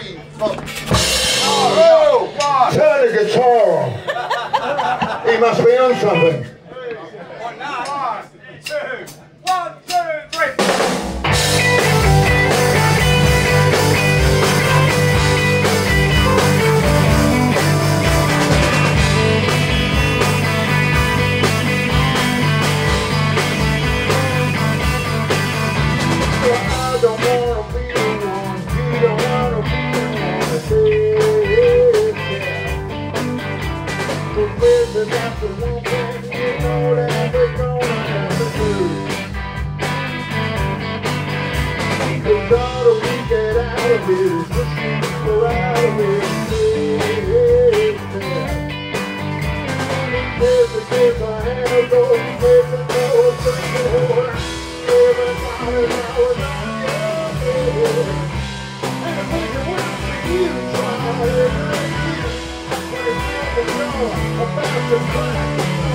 four. Oh, God. Turn the guitar. He must be on something. Thing you gonna have to. Cause all we get out of it is pushing out of it. Everybody now is on your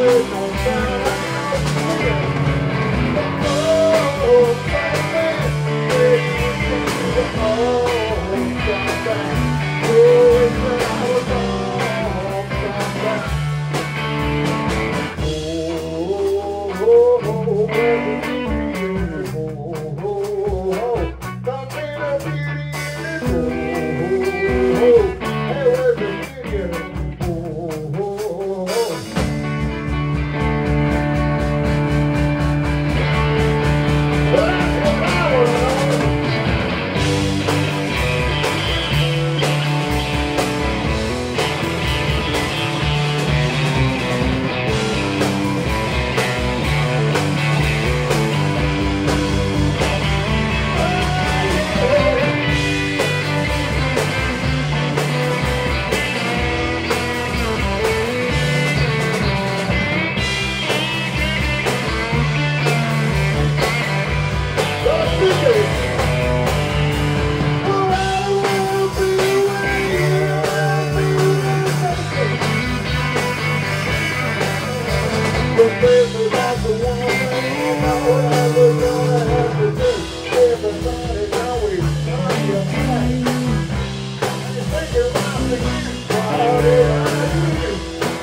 Don't you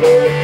Oh,